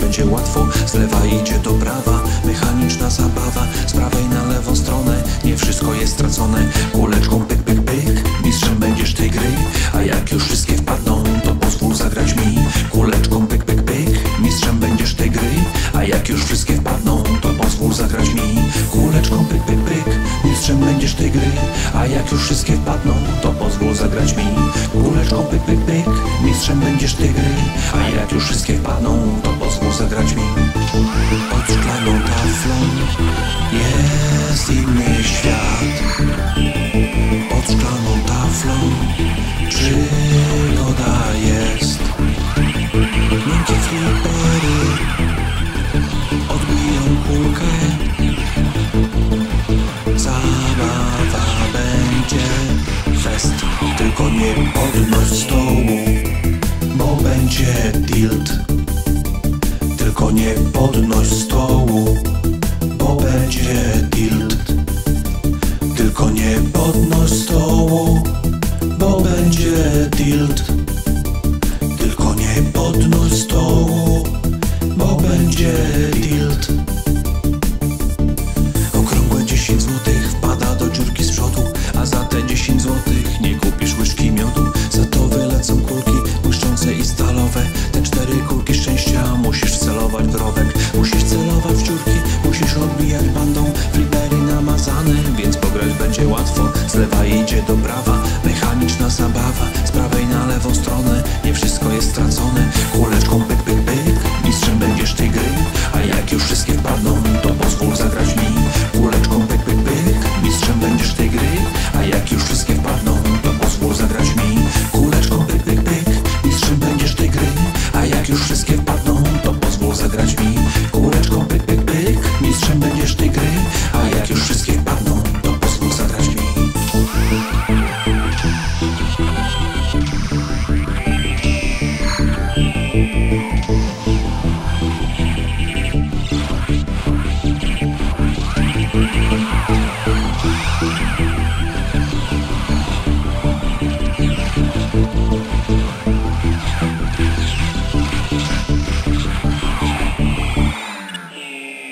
będzie łatwo. Z lewa idzie do prawa, mechaniczna zabawa. Z prawej na lewą stronę, nie wszystko jest stracone. Kuleczką pyk, pyk, pyk, mistrzem będziesz tej gry. A jak już wszystkie wpadną, to pozwól zagrać mi. Kuleczką pyk, pyk, pyk, mistrzem będziesz tej gry. A jak już wszystkie wpadną, to pozwól zagrać mi. Kuleczką pyk, pyk, pyk, mistrzem będziesz tej gry. A jak już wszystkie wpadną, to pozwól zagrać mi. Kuleczką pyk, pyk, pyk, mistrzem będziesz tej gry. A jak już wszystkie wpadną, to mi Pod szklaną taflą. Jest inny świat. Pod szklaną taflą przygoda jest. Miękkie flipery odbiją kulkę. Zabawa będzie. Fest. Tylko nie podnoś stołu Bo będzie tilt nie podnoś stołu Bo będzie tilt. Tylko nie podnoś szczęścia musisz celować w rowek Musisz celować w dziurki, musisz odbijać bandą Flipery namazane, więc pograć będzie łatwo Z lewa idzie do prawa, mechaniczna zabawa Z prawej na lewą stronę,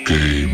Game